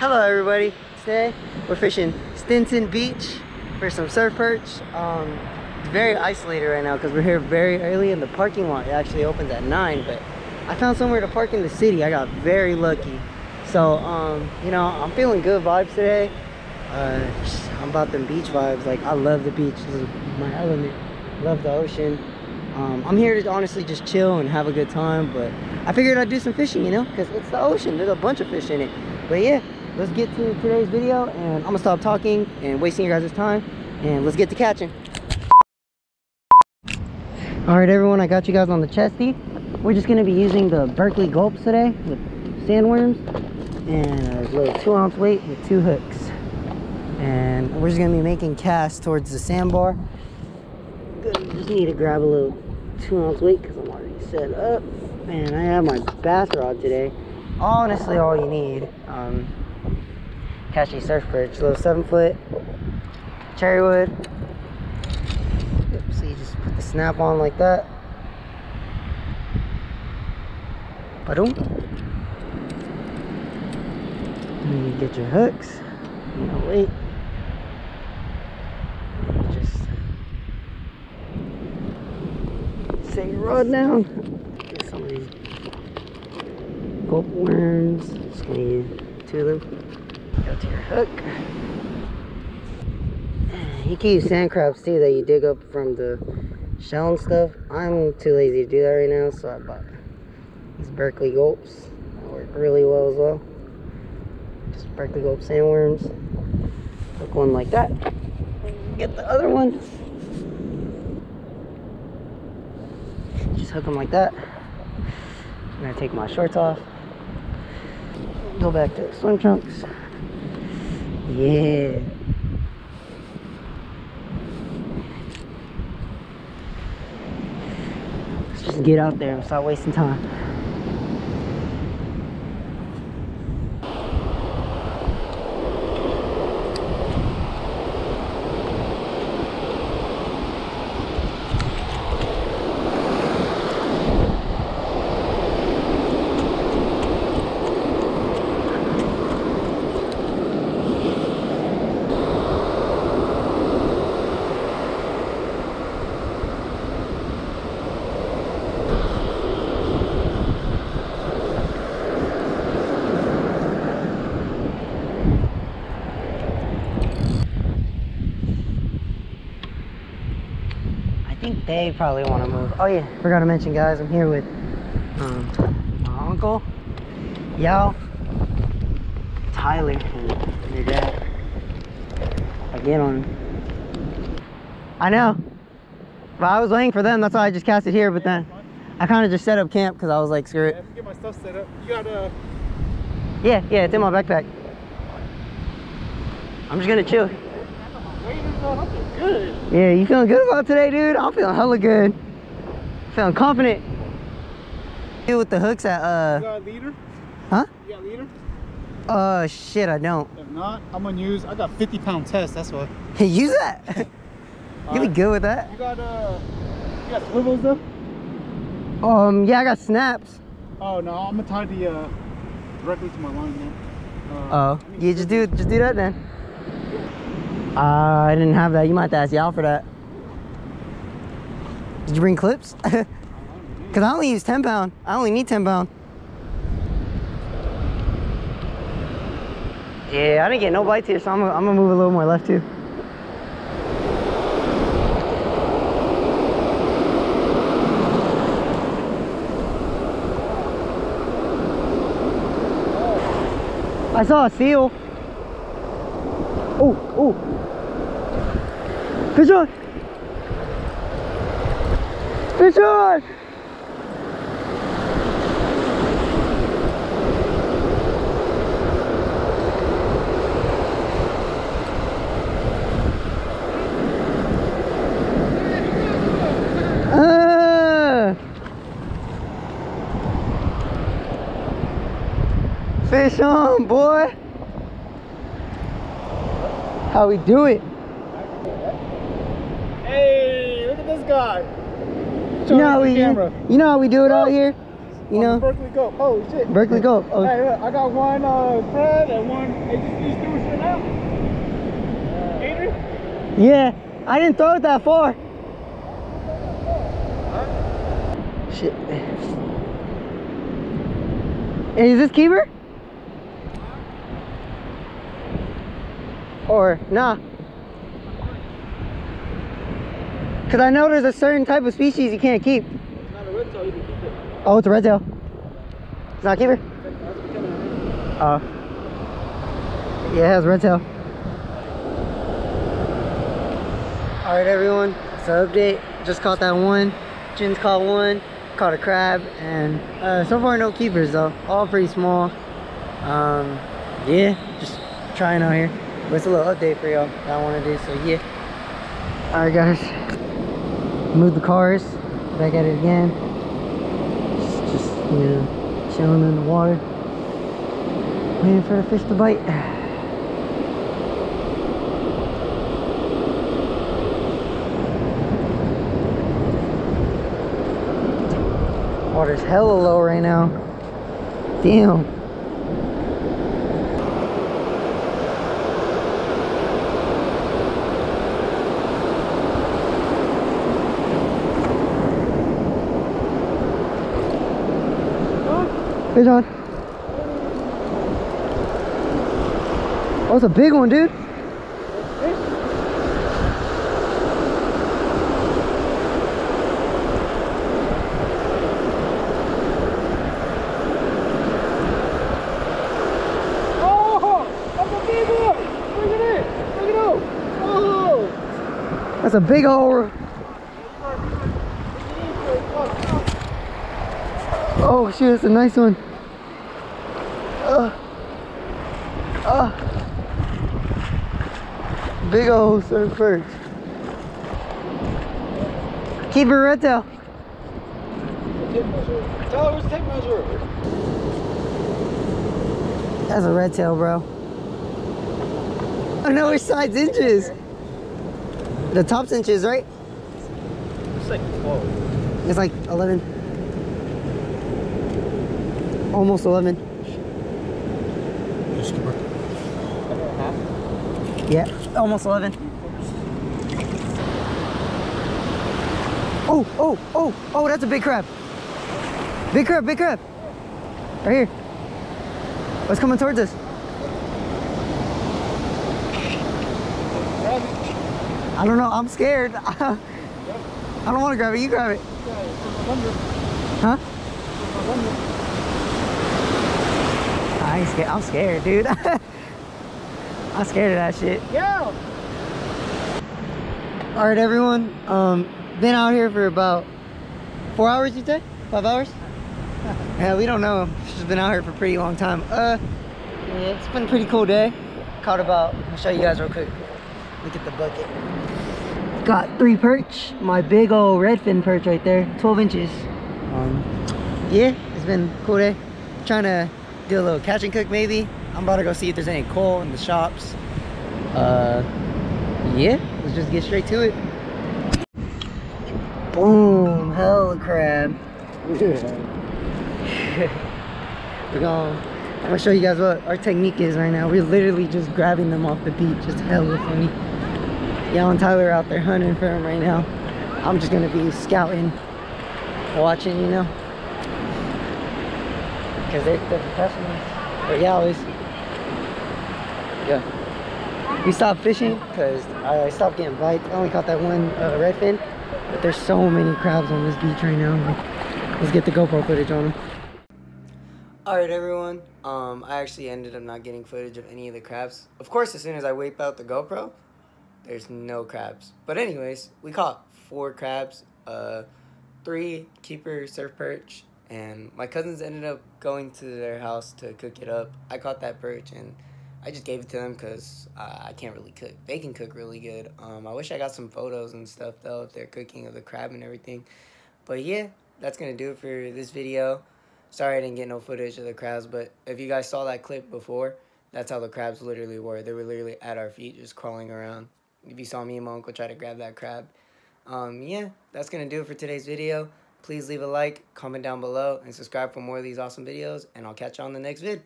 Hello everybody. Today we're fishing Stinson Beach for some surf perch. Um, it's very isolated right now because we're here very early and the parking lot it actually opens at 9 but I found somewhere to park in the city. I got very lucky. So, um, you know, I'm feeling good vibes today. Uh, I'm about them beach vibes. Like, I love the beach. This is my element. Love the ocean. Um, I'm here to honestly just chill and have a good time, but I figured I'd do some fishing, you know, because it's the ocean. There's a bunch of fish in it. But yeah, let's get to today's video, and I'm gonna stop talking and wasting your guys' time, and let's get to catching. All right, everyone, I got you guys on the chesty. We're just gonna be using the Berkley Gulps today with sandworms and a little two ounce weight with two hooks. And we're just gonna be making casts towards the sandbar. Just need to grab a little two ounce weight because I'm already set up. And I have my bass rod today. Honestly, all you need. Um, catch a surf perch, little seven foot cherry wood. Yep, so you just put the snap on like that. Ba-dum. And you get your hooks. You know, wait. Just set your rod down. Get some of these gulp worms. Just gonna two of them. To your hook. You can use sand crabs too that you dig up from the shell and stuff. I'm too lazy to do that right now, so I bought these Berkley gulps. They work really well as well. Just Berkley gulp sandworms. Hook one like that. Get the other one. Just hook them like that. I'm gonna take my shorts off. Go back to the swim trunks. Yeah. Let's just get out there and stop wasting time. I think they probably want to move. Oh yeah, forgot to mention, guys. I'm here with um, my uncle, y'all, Tyler, and your dad. Again on. I know. But I was waiting for them. That's why I just cast it here. But then I kind of just set up camp because I was like, screw I it. to get my stuff set up. You got uh Yeah, yeah, it's in my backpack. I'm just gonna chill. waiting on. I feel good. Yeah, you feeling good about today, dude? I'm feeling hella good. Feeling confident. Dude, with the hooks at You uh, got a leader? huh? You got a leader? Uh, shit, I don't. If not, I'm gonna use. I got 50 pound test. That's why. Hey, use that. you be Alright. good with that. You got uh. You got swivels though? Um, yeah, I got snaps. Oh no, I'm gonna tie the uh directly to my line now. Uh, Oh, yeah, just do just do that then. Uh, I didn't have that. You might have to ask Yao for that. Did you bring clips? Cause I only use 10 pound. I only need 10 pound. Yeah, I didn't get no bites here, so I'm I'm gonna move a little more left too. I saw a seal. Oh, oh. Fish on! Fish on! Fish on, boy! How we do it? Hey, look at this guy. You know, how we, camera. you know how we do it out here? You On know, Berkley Gulp. Oh shit. Berkley Gulp. Oh, Hey, look, I got one uh, Fred and one. These two shit now. Adrian. yeah. I didn't throw it that far. Shit. Hey, is this keeper? Or nah? Cause I know there's a certain type of species you can't keep. It's not a red tail. You can keep it. Oh, it's a red tail. It's not a keeper. Oh. Yeah, it has red tail. All right, everyone. So update. Just caught that one. Jin's caught one. Caught a crab, and uh, so far no keepers though. All pretty small. Um, yeah, just trying out here. But it's a little update for y'all that I want to do. So yeah. All right, guys. Move the cars. Back at it again. Just, just you know, chilling in the water, waiting for the fish to bite. Water's hella low right now. Damn. Fish on. Oh, it's a big one, dude. That's a big. Oh. That's old. Oh shit, it's a nice one. Uh, uh, big old surf perch. Keep it. Tape measure. Tyler, where's tape measure? That's a red tail, bro. I know which side's inches. The top's inches, right? It's like 12. It's like 11. Almost 11. Yeah, almost 11. Oh, oh, oh, oh, that's a big crab. Big crab, big crab. Right here. What's coming towards us? I don't know, I'm scared. I don't want to grab it, you grab it. Huh? From my wonder. I ain't scared, I'm scared, dude. I'm scared of that shit. Yeah. All right, everyone. Um, been out here for about four hours. You say? Five hours? yeah, we don't know. She's been out here for a pretty long time. Uh, yeah, it's been a pretty cool day. Caught about. I'll show you guys real quick. Look at the bucket. Got three perch. My big old redfin perch right there, 12 inches. Um, yeah, it's been a cool day. Trying to do a little catch and cook maybe. I'm about to go see if there's any coal in the shops. Uh, yeah, let's just get straight to it. Boom, hella crab. Yeah. We're going. I'm gonna show you guys what our technique is right now. We're literally just grabbing them off the beach. It's hella funny. Y'all and Tyler are out there hunting for them right now. I'm just gonna be scouting, watching, you know. Cause they're, they're professionals. Yeah, always. Yeah. We stopped fishing because I stopped getting bites. I only caught that one uh, redfin. But there's so many crabs on this beach right now. Let's get the GoPro footage on them. Alright everyone, um, I actually ended up not getting footage of any of the crabs. Of course, as soon as I whip out the GoPro, there's no crabs. But anyways, we caught four crabs, uh, three keeper surf perch, and my cousins ended up going to their house to cook it up. I caught that perch and I just gave it to them because uh, I can't really cook. They can cook really good. Um, I wish I got some photos and stuff though if they're cooking of the crab and everything. But yeah, that's gonna do it for this video. Sorry I didn't get no footage of the crabs, but if you guys saw that clip before, that's how the crabs literally were. They were literally at our feet, just crawling around. If you saw me and my uncle try to grab that crab. Um, yeah, that's gonna do it for today's video. Please leave a like, comment down below, and subscribe for more of these awesome videos. And I'll catch you on the next vid.